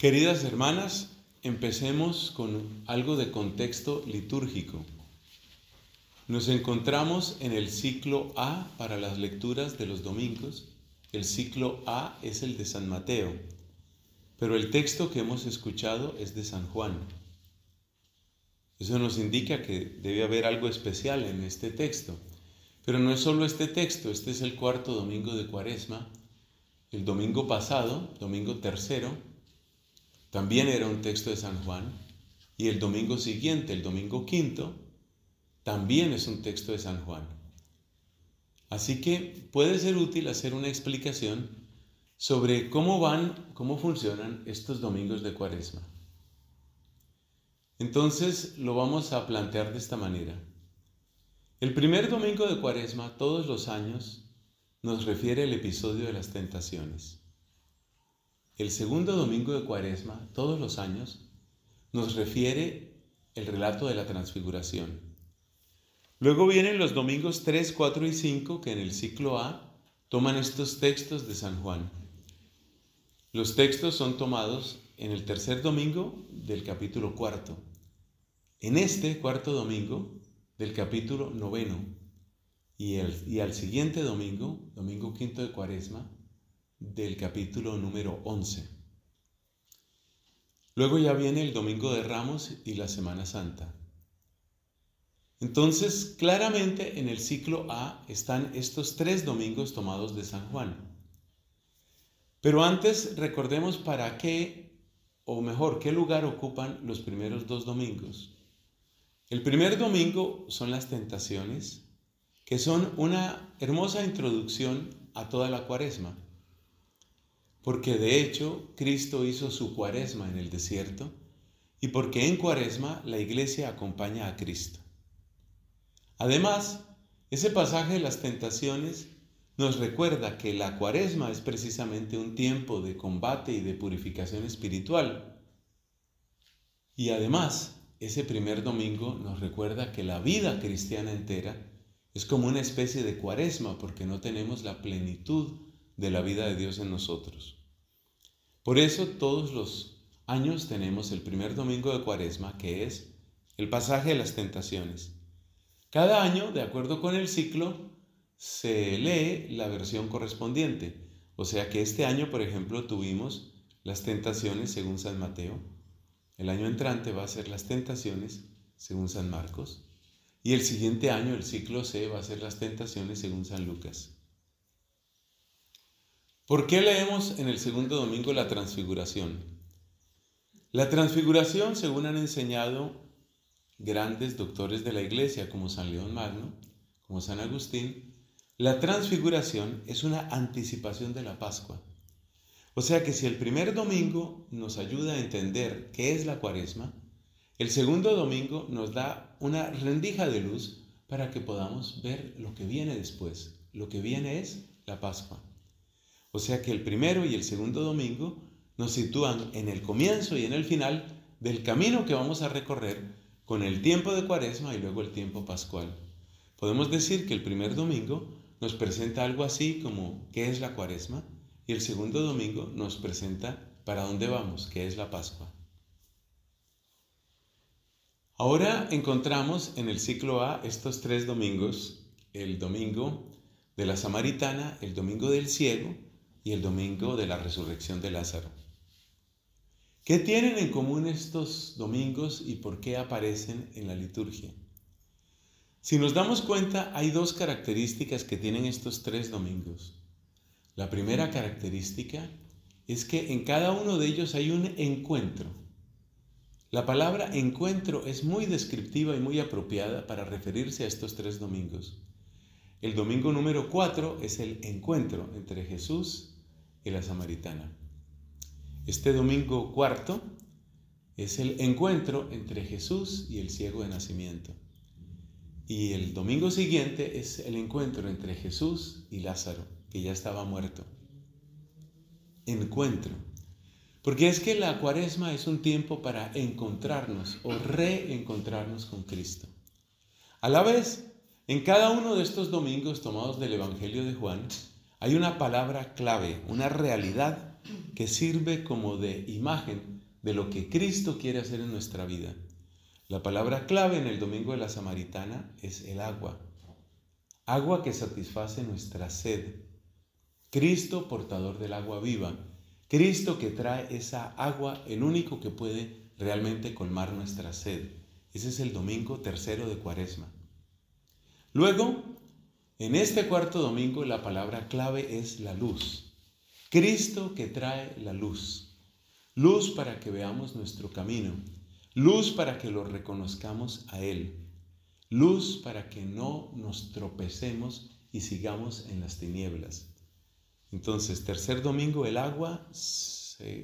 Queridas hermanas, empecemos con algo de contexto litúrgico. Nos encontramos en el ciclo A para las lecturas de los domingos. El ciclo A es el de San Mateo, pero el texto que hemos escuchado es de San Juan. Eso nos indica que debe haber algo especial en este texto. Pero no es solo este texto, este es el cuarto domingo de Cuaresma. El domingo pasado, domingo tercero, también era un texto de San Juan. Y el domingo siguiente, el domingo quinto, también es un texto de San Juan. Así que puede ser útil hacer una explicación sobre cómo van, cómo funcionan estos domingos de Cuaresma. Entonces lo vamos a plantear de esta manera. El primer domingo de Cuaresma, todos los años, nos refiere el episodio de las tentaciones. El segundo domingo de Cuaresma, todos los años, nos refiere el relato de la transfiguración. Luego vienen los domingos 3, 4 y 5 que en el ciclo A toman estos textos de San Juan. Los textos son tomados en el tercer domingo del capítulo cuarto en este cuarto domingo del capítulo noveno y, y al siguiente domingo, domingo quinto de cuaresma, del capítulo número once. Luego ya viene el domingo de ramos y la Semana Santa. Entonces, claramente en el ciclo A están estos tres domingos tomados de San Juan. Pero antes recordemos para qué, o mejor, qué lugar ocupan los primeros dos domingos. El primer domingo son las tentaciones, que son una hermosa introducción a toda la cuaresma, porque de hecho Cristo hizo su cuaresma en el desierto y porque en cuaresma la iglesia acompaña a Cristo. Además, ese pasaje de las tentaciones nos recuerda que la cuaresma es precisamente un tiempo de combate y de purificación espiritual. Y además, ese primer domingo nos recuerda que la vida cristiana entera es como una especie de cuaresma porque no tenemos la plenitud de la vida de Dios en nosotros. Por eso todos los años tenemos el primer domingo de cuaresma que es el pasaje de las tentaciones. Cada año, de acuerdo con el ciclo, se lee la versión correspondiente. O sea que este año, por ejemplo, tuvimos las tentaciones según San Mateo, el año entrante va a ser las tentaciones según San Marcos. Y el siguiente año, el ciclo C, va a ser las tentaciones según San Lucas. ¿Por qué leemos en el segundo domingo la transfiguración? La transfiguración, según han enseñado grandes doctores de la iglesia como San León Magno, como San Agustín, la transfiguración es una anticipación de la Pascua. O sea que si el primer domingo nos ayuda a entender qué es la cuaresma, el segundo domingo nos da una rendija de luz para que podamos ver lo que viene después. Lo que viene es la Pascua. O sea que el primero y el segundo domingo nos sitúan en el comienzo y en el final del camino que vamos a recorrer con el tiempo de cuaresma y luego el tiempo pascual. Podemos decir que el primer domingo nos presenta algo así como ¿qué es la cuaresma? Y el segundo domingo nos presenta para dónde vamos, que es la Pascua. Ahora encontramos en el ciclo A estos tres domingos, el domingo de la Samaritana, el domingo del ciego y el domingo de la resurrección de Lázaro. ¿Qué tienen en común estos domingos y por qué aparecen en la liturgia? Si nos damos cuenta, hay dos características que tienen estos tres domingos. La primera característica es que en cada uno de ellos hay un encuentro. La palabra encuentro es muy descriptiva y muy apropiada para referirse a estos tres domingos. El domingo número cuatro es el encuentro entre Jesús y la samaritana. Este domingo cuarto es el encuentro entre Jesús y el ciego de nacimiento. Y el domingo siguiente es el encuentro entre Jesús y Lázaro que ya estaba muerto. Encuentro. Porque es que la cuaresma es un tiempo para encontrarnos o reencontrarnos con Cristo. A la vez, en cada uno de estos domingos tomados del Evangelio de Juan, hay una palabra clave, una realidad que sirve como de imagen de lo que Cristo quiere hacer en nuestra vida. La palabra clave en el Domingo de la Samaritana es el agua. Agua que satisface nuestra sed. Cristo portador del agua viva. Cristo que trae esa agua, el único que puede realmente colmar nuestra sed. Ese es el domingo tercero de Cuaresma. Luego, en este cuarto domingo la palabra clave es la luz. Cristo que trae la luz. Luz para que veamos nuestro camino. Luz para que lo reconozcamos a Él. Luz para que no nos tropecemos y sigamos en las tinieblas. Entonces, tercer domingo el agua,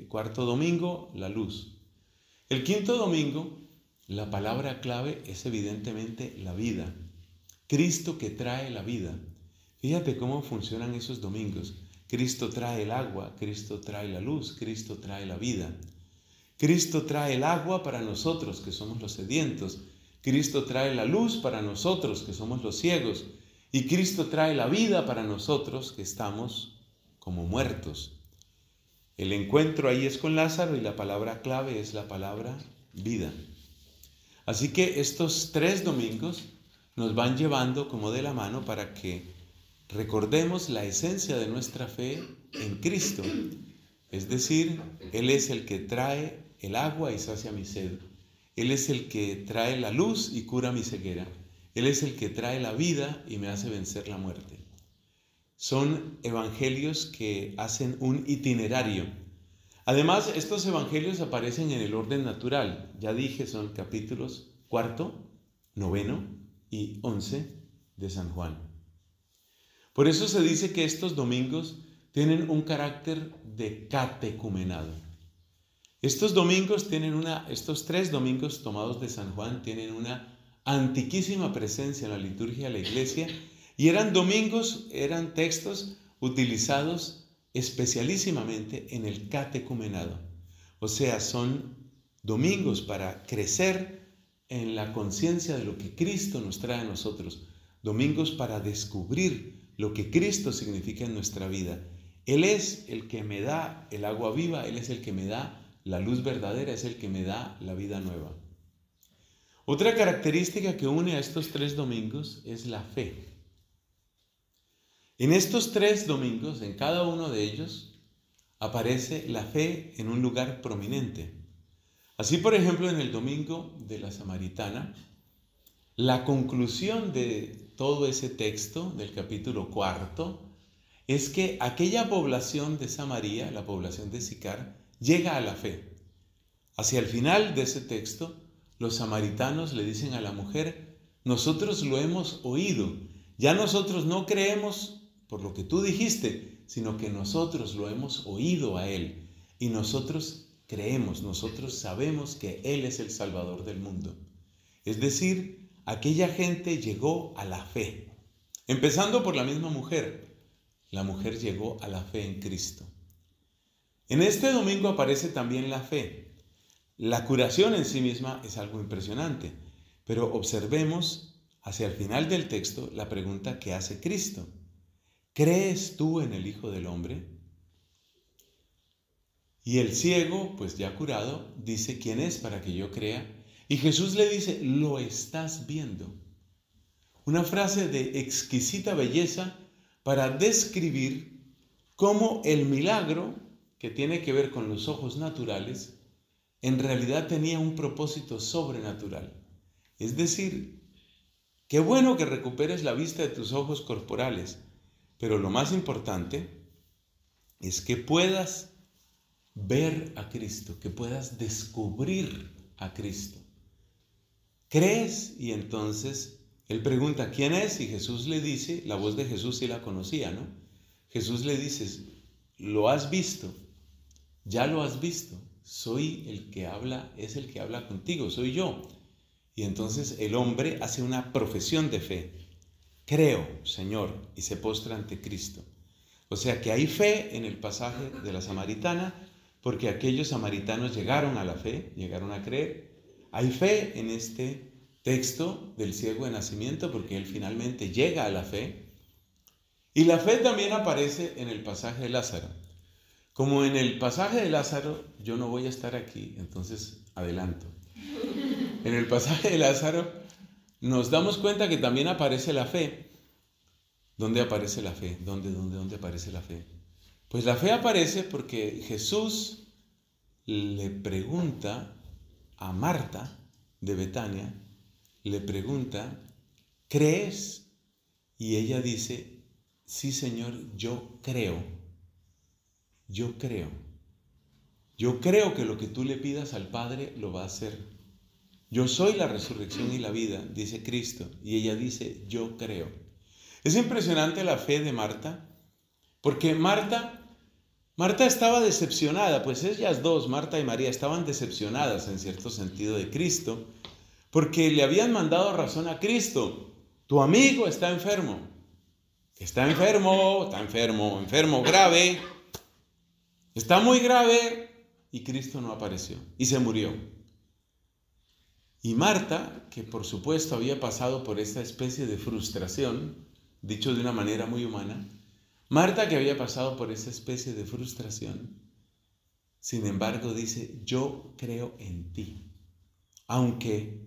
cuarto domingo la luz. El quinto domingo, la palabra clave es evidentemente la vida. Cristo que trae la vida. Fíjate cómo funcionan esos domingos. Cristo trae el agua, Cristo trae la luz, Cristo trae la vida. Cristo trae el agua para nosotros que somos los sedientos. Cristo trae la luz para nosotros que somos los ciegos. Y Cristo trae la vida para nosotros que estamos como muertos. El encuentro ahí es con Lázaro y la palabra clave es la palabra vida. Así que estos tres domingos nos van llevando como de la mano para que recordemos la esencia de nuestra fe en Cristo. Es decir, Él es el que trae el agua y sacia mi sed. Él es el que trae la luz y cura mi ceguera. Él es el que trae la vida y me hace vencer la muerte. Son evangelios que hacen un itinerario. Además, estos evangelios aparecen en el orden natural. Ya dije, son capítulos cuarto, noveno, y 11 de San Juan. Por eso se dice que estos domingos tienen un carácter de catecumenado. Estos domingos tienen una, estos tres domingos tomados de San Juan tienen una antiquísima presencia en la liturgia de la iglesia y eran domingos, eran textos utilizados especialísimamente en el catecumenado. O sea, son domingos para crecer en la conciencia de lo que Cristo nos trae a nosotros. Domingos para descubrir lo que Cristo significa en nuestra vida. Él es el que me da el agua viva, Él es el que me da la luz verdadera, es el que me da la vida nueva. Otra característica que une a estos tres domingos es la fe. En estos tres domingos, en cada uno de ellos, aparece la fe en un lugar prominente. Así, por ejemplo, en el domingo de la Samaritana, la conclusión de todo ese texto del capítulo cuarto es que aquella población de Samaria, la población de Sicar, llega a la fe. Hacia el final de ese texto, los samaritanos le dicen a la mujer, nosotros lo hemos oído, ya nosotros no creemos por lo que tú dijiste, sino que nosotros lo hemos oído a Él y nosotros creemos, nosotros sabemos que Él es el Salvador del mundo. Es decir, aquella gente llegó a la fe. Empezando por la misma mujer. La mujer llegó a la fe en Cristo. En este domingo aparece también la fe. La curación en sí misma es algo impresionante, pero observemos hacia el final del texto la pregunta que hace Cristo. ¿Crees tú en el Hijo del Hombre? Y el ciego, pues ya curado, dice, ¿quién es para que yo crea? Y Jesús le dice, lo estás viendo. Una frase de exquisita belleza para describir cómo el milagro, que tiene que ver con los ojos naturales, en realidad tenía un propósito sobrenatural. Es decir, qué bueno que recuperes la vista de tus ojos corporales, pero lo más importante es que puedas ver a Cristo, que puedas descubrir a Cristo. ¿Crees? Y entonces él pregunta, ¿quién es? Y Jesús le dice, la voz de Jesús sí la conocía, ¿no? Jesús le dice, lo has visto, ya lo has visto, soy el que habla, es el que habla contigo, soy yo. Y entonces el hombre hace una profesión de fe. Creo, Señor, y se postra ante Cristo. O sea que hay fe en el pasaje de la samaritana, porque aquellos samaritanos llegaron a la fe, llegaron a creer. Hay fe en este texto del ciego de nacimiento porque él finalmente llega a la fe. Y la fe también aparece en el pasaje de Lázaro. Como en el pasaje de Lázaro, yo no voy a estar aquí, entonces adelanto. En el pasaje de Lázaro nos damos cuenta que también aparece la fe. ¿Dónde aparece la fe? ¿Dónde, dónde, dónde aparece la fe? Pues la fe aparece porque Jesús le pregunta a Marta de Betania, le pregunta, ¿crees? Y ella dice, sí Señor, yo creo, yo creo. Yo creo que lo que tú le pidas al Padre lo va a hacer. Yo soy la resurrección y la vida, dice Cristo. Y ella dice, yo creo. Es impresionante la fe de Marta, porque Marta, Marta estaba decepcionada, pues ellas dos, Marta y María, estaban decepcionadas en cierto sentido de Cristo, porque le habían mandado razón a Cristo. Tu amigo está enfermo. Está enfermo, está enfermo, enfermo grave. Está muy grave y Cristo no apareció y se murió. Y Marta, que por supuesto había pasado por esta especie de frustración, dicho de una manera muy humana, Marta que había pasado por esa especie de frustración, sin embargo dice, yo creo en ti. Aunque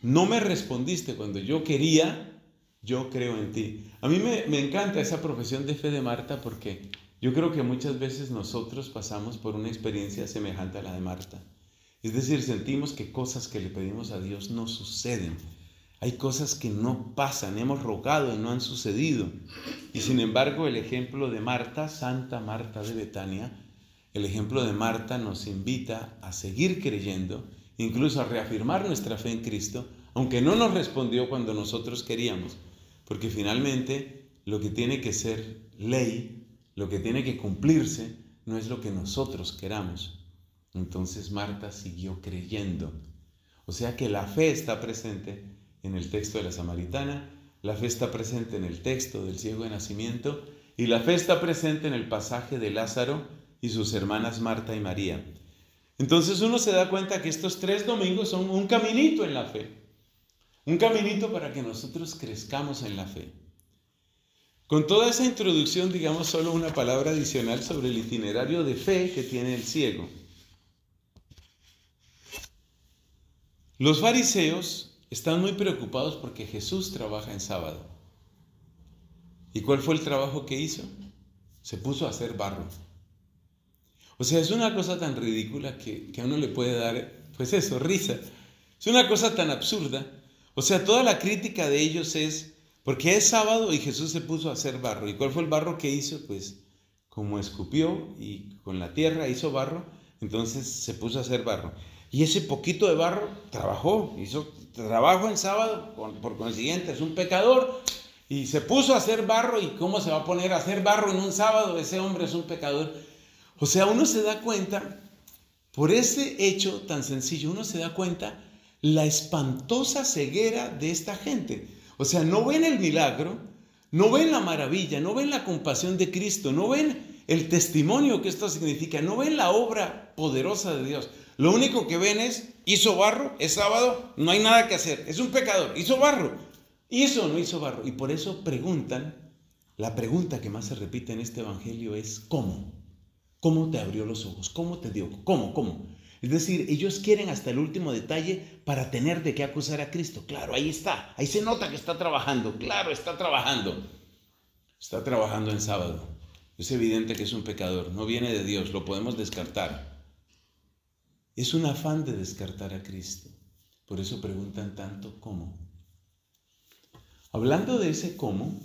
no me respondiste cuando yo quería, yo creo en ti. A mí me, me encanta esa profesión de fe de Marta porque yo creo que muchas veces nosotros pasamos por una experiencia semejante a la de Marta. Es decir, sentimos que cosas que le pedimos a Dios no suceden. Hay cosas que no pasan, hemos rogado y no han sucedido. Y sin embargo, el ejemplo de Marta, Santa Marta de Betania, el ejemplo de Marta nos invita a seguir creyendo, incluso a reafirmar nuestra fe en Cristo, aunque no nos respondió cuando nosotros queríamos, porque finalmente lo que tiene que ser ley lo que tiene que cumplirse no es lo que nosotros queramos. Entonces Marta siguió creyendo. O sea que la fe está presente en el texto de la samaritana, la fe está presente en el texto del ciego de nacimiento y la fe está presente en el pasaje de Lázaro y sus hermanas Marta y María. Entonces uno se da cuenta que estos tres domingos son un caminito en la fe, un caminito para que nosotros crezcamos en la fe. Con toda esa introducción, digamos solo una palabra adicional sobre el itinerario de fe que tiene el ciego. Los fariseos están muy preocupados porque Jesús trabaja en sábado. ¿Y cuál fue el trabajo que hizo? Se puso a hacer barro. O sea, es una cosa tan ridícula que, que a uno le puede dar, pues eso, risa. Es una cosa tan absurda. O sea, toda la crítica de ellos es, porque es sábado y Jesús se puso a hacer barro. ¿Y cuál fue el barro que hizo? Pues como escupió y con la tierra hizo barro, entonces se puso a hacer barro. Y ese poquito de barro trabajó, hizo trabajo en sábado, por consiguiente es un pecador, y se puso a hacer barro, ¿y cómo se va a poner a hacer barro en un sábado? Ese hombre es un pecador. O sea, uno se da cuenta, por ese hecho tan sencillo, uno se da cuenta la espantosa ceguera de esta gente. O sea, no ven el milagro, no ven la maravilla, no ven la compasión de Cristo, no ven el testimonio que esto significa, no ven la obra poderosa de Dios. Lo único que ven es, hizo barro, es sábado, no hay nada que hacer, es un pecador, hizo barro, hizo o no hizo barro. Y por eso preguntan, la pregunta que más se repite en este Evangelio es, ¿cómo? ¿Cómo te abrió los ojos? ¿Cómo te dio? ¿Cómo? ¿Cómo? Es decir, ellos quieren hasta el último detalle para tener de qué acusar a Cristo. Claro, ahí está, ahí se nota que está trabajando, claro, está trabajando. Está trabajando en sábado. Es evidente que es un pecador, no viene de Dios, lo podemos descartar. Es un afán de descartar a Cristo. Por eso preguntan tanto cómo. Hablando de ese cómo,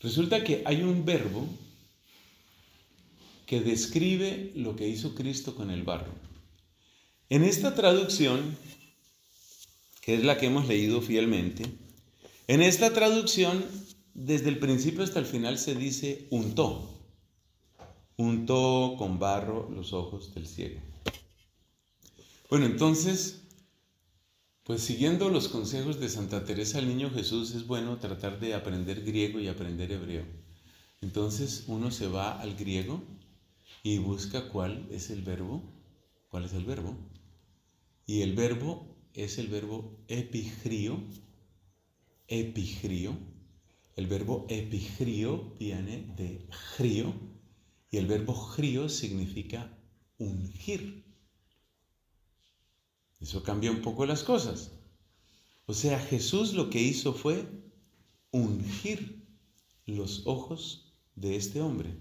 resulta que hay un verbo que describe lo que hizo Cristo con el barro. En esta traducción, que es la que hemos leído fielmente, en esta traducción, desde el principio hasta el final se dice untó. Untó con barro los ojos del ciego. Bueno, entonces, pues siguiendo los consejos de Santa Teresa el Niño Jesús, es bueno tratar de aprender griego y aprender hebreo. Entonces uno se va al griego y busca cuál es el verbo. ¿Cuál es el verbo? Y el verbo es el verbo epigrio, epigrio. El verbo epigrio viene de grio Y el verbo grio significa ungir. Eso cambia un poco las cosas. O sea, Jesús lo que hizo fue ungir los ojos de este hombre.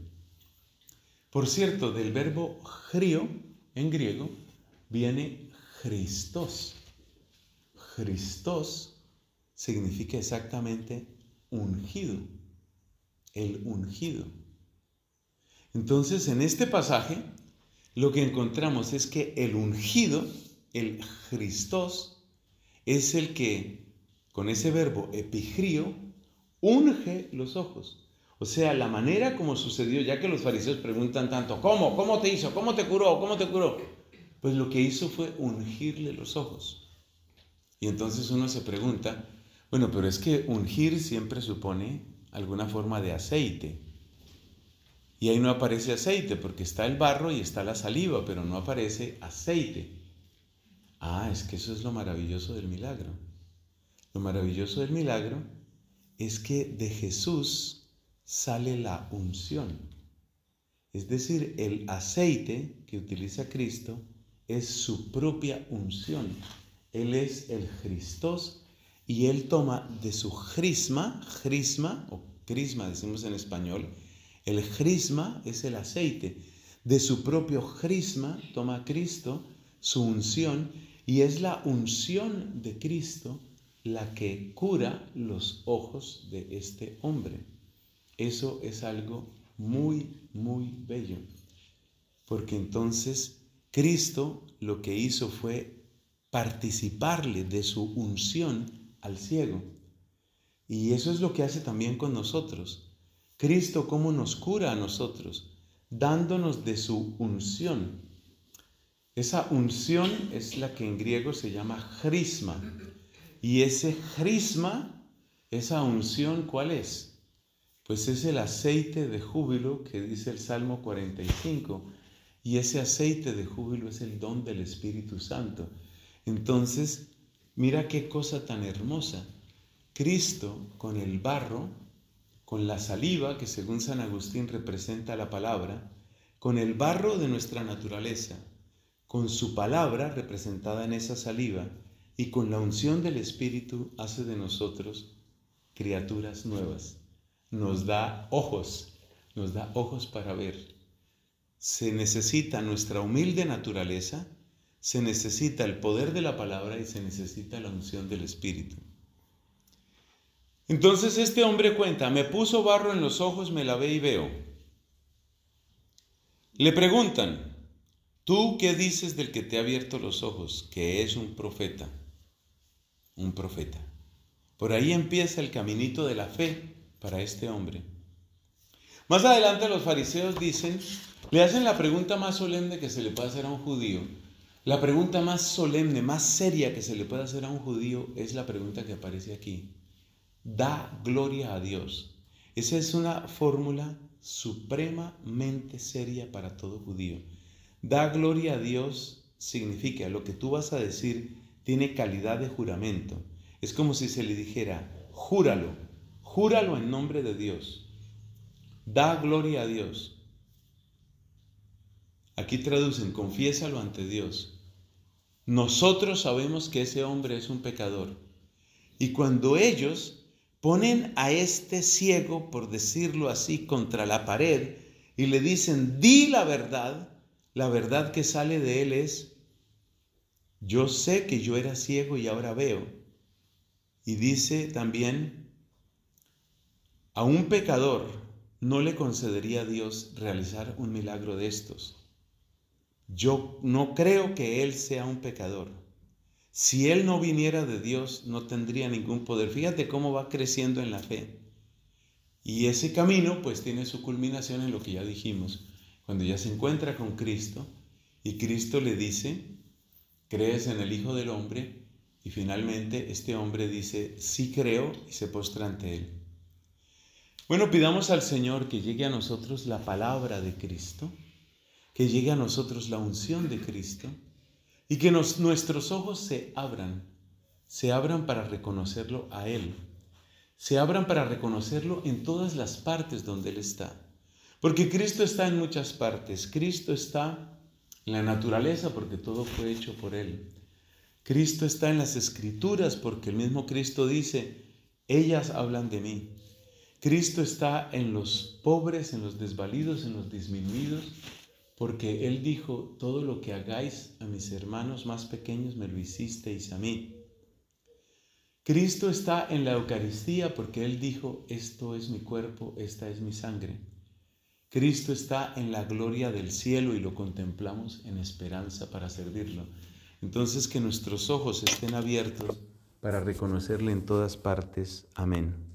Por cierto, del verbo grio en griego viene Christos. Christos significa exactamente ungido, el ungido. Entonces, en este pasaje, lo que encontramos es que el ungido, el Christos, es el que, con ese verbo epigrio, unge los ojos. O sea, la manera como sucedió, ya que los fariseos preguntan tanto, ¿cómo? ¿Cómo te hizo? ¿Cómo te curó? ¿Cómo te curó? Pues lo que hizo fue ungirle los ojos. Y entonces uno se pregunta, bueno, pero es que ungir siempre supone alguna forma de aceite. Y ahí no aparece aceite porque está el barro y está la saliva, pero no aparece aceite. Ah, es que eso es lo maravilloso del milagro. Lo maravilloso del milagro es que de Jesús sale la unción. Es decir, el aceite que utiliza Cristo es su propia unción. Él es el Christos y él toma de su crisma, crisma o crisma decimos en español, el crisma es el aceite. De su propio crisma toma Cristo su unción y es la unción de Cristo la que cura los ojos de este hombre. Eso es algo muy, muy bello. Porque entonces Cristo lo que hizo fue participarle de su unción al ciego. Y eso es lo que hace también con nosotros. Cristo cómo nos cura a nosotros, dándonos de su unción. Esa unción es la que en griego se llama crisma. Y ese crisma, esa unción, ¿cuál es? pues es el aceite de júbilo que dice el Salmo 45, y ese aceite de júbilo es el don del Espíritu Santo. Entonces, mira qué cosa tan hermosa. Cristo con el barro, con la saliva, que según San Agustín representa la palabra, con el barro de nuestra naturaleza, con su palabra representada en esa saliva, y con la unción del Espíritu hace de nosotros criaturas nuevas nos da ojos, nos da ojos para ver. Se necesita nuestra humilde naturaleza, se necesita el poder de la palabra y se necesita la unción del Espíritu. Entonces este hombre cuenta, me puso barro en los ojos, me lavé y veo. Le preguntan, ¿tú qué dices del que te ha abierto los ojos? Que es un profeta. Un profeta. Por ahí empieza el caminito de la fe para este hombre. Más adelante los fariseos dicen, le hacen la pregunta más solemne que se le puede hacer a un judío. La pregunta más solemne, más seria que se le puede hacer a un judío es la pregunta que aparece aquí. Da gloria a Dios. Esa es una fórmula supremamente seria para todo judío. Da gloria a Dios significa lo que tú vas a decir tiene calidad de juramento. Es como si se le dijera, júralo, Júralo en nombre de Dios. Da gloria a Dios. Aquí traducen, confiésalo ante Dios. Nosotros sabemos que ese hombre es un pecador. Y cuando ellos ponen a este ciego, por decirlo así, contra la pared y le dicen, di la verdad, la verdad que sale de él es, yo sé que yo era ciego y ahora veo. Y dice también, a un pecador no le concedería a Dios realizar un milagro de estos. Yo no creo que Él sea un pecador. Si Él no viniera de Dios, no tendría ningún poder. Fíjate cómo va creciendo en la fe. Y ese camino pues tiene su culminación en lo que ya dijimos, cuando ya se encuentra con Cristo y Cristo le dice, ¿crees en el Hijo del Hombre? Y finalmente este hombre dice, sí creo y se postra ante Él. Bueno, pidamos al Señor que llegue a nosotros la palabra de Cristo, que llegue a nosotros la unción de Cristo y que nuestros ojos se abran, se abran para reconocerlo a Él, se abran para reconocerlo en todas las partes donde Él está. Porque Cristo está en muchas partes. Cristo está en la naturaleza porque todo fue hecho por Él. Cristo está en las escrituras porque el mismo Cristo dice, ellas hablan de mí. Cristo está en los pobres, en los desvalidos, en los disminuidos, porque Él dijo, todo lo que hagáis a mis hermanos más pequeños me lo hicisteis a mí. Cristo está en la Eucaristía porque Él dijo, esto es mi cuerpo, esta es mi sangre. Cristo está en la gloria del cielo y lo contemplamos en esperanza para servirlo. Entonces que nuestros ojos estén abiertos para reconocerle en todas partes. Amén.